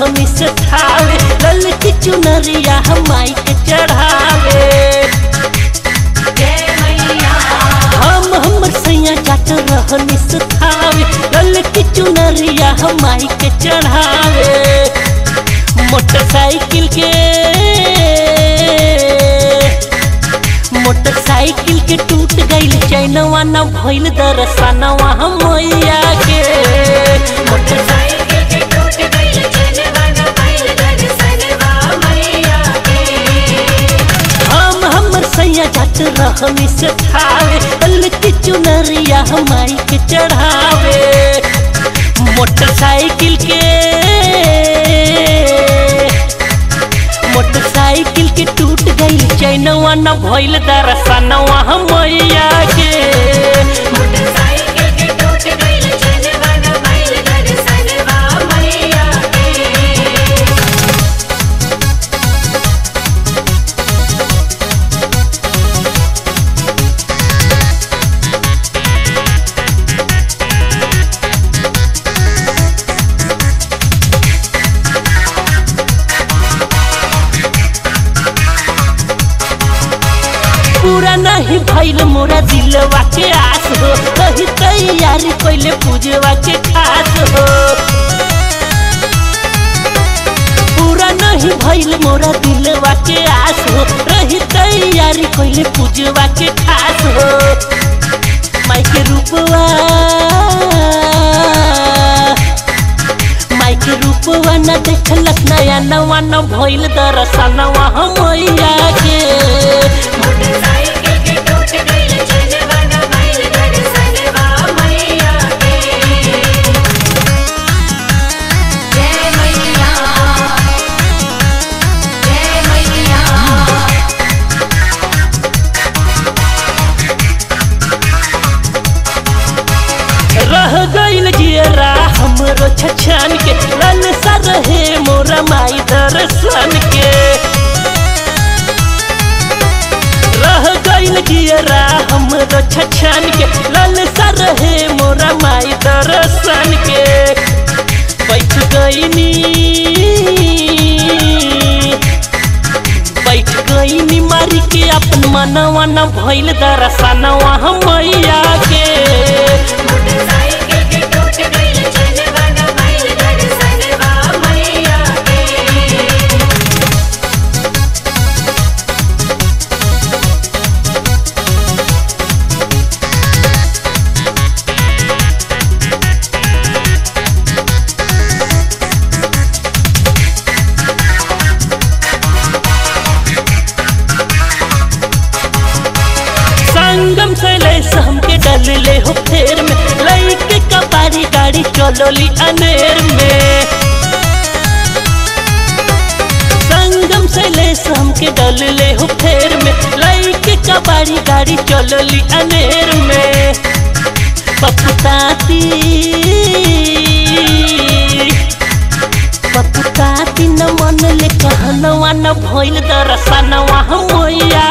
रहनी से थावे लल चुनरिया हम माई के चढ़ावे हम हमर सैया जात रहनी से थावे चुनरिया हम चढ़ावे मोटरसाइकिल के मोटरसाइकिल के टूट गईल चैनवा न भइल दरसनवा हम मैया जात रहनी से के मोटरसाइकिल के मोटरसाइकिल के टूट गई चैनवा न भइल दरसनवा मैया के। पूरा नहीं भइल, मोरा दिलवा के आस हो। कही तैयारी कैले पूजवा के खास हो। पूरा नहीं भइल, मोरा दिलवा के आस हो। रही तैयारी कैले पूजवा के खास हो। माई रूपवा। माई रूपवा न देखलक, नया नवा न भइल दरसनवा हम मैया के छछन के रन सा रहे मोरा माई दर्शन के। रह हमरो छछन के रन सा रहे मोरा माई दर्शन के। बैठ गईनी बैठ गईनी मारी के अपन मनवा न भइल दरसनवा मैया के। हमके डल ले हो फेर में। लईके कपारी गाड़ी चलोली अनेर में। संगम से लैस हमके डल ले हो फेर में। लईके कपारी गाड़ी चलोली अनेर में। पपुताती पपुताती न मन ले कहनवा न भइल दरसनवा हम मैया